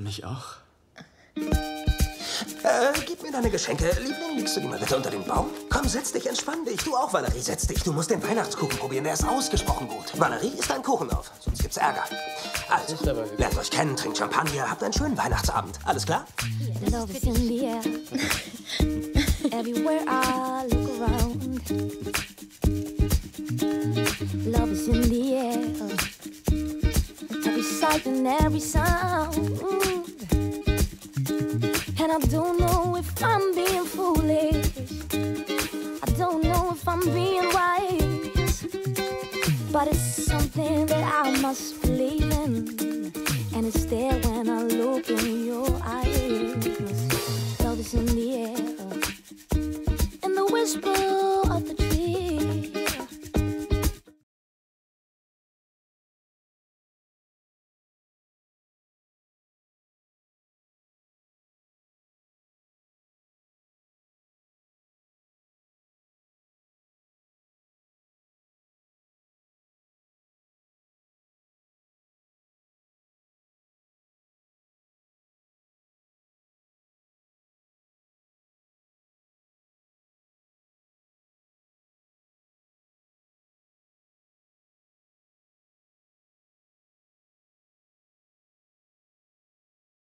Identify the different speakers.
Speaker 1: Mich auch?
Speaker 2: Äh, gib mir deine Geschenke. Liebling, legst du die mal bitte unter den Baum? Komm, setz dich, entspann dich. Du auch, Valerie, setz dich. Du musst den Weihnachtskuchen probieren, der ist ausgesprochen gut. Valerie, isst deinen Kuchen auf, sonst gibt's Ärger. Also, lernt euch kennen, trinkt Champagner, habt einen schönen Weihnachtsabend. Alles klar?
Speaker 3: Love is in the air. Everywhere I look around. Love is in the air. sight and every sound. And I don't know if I'm being foolish. I don't know if I'm being wise. But it's something that I must believe in. And it's there when I look in your eyes. Love is in the air. And the whisper.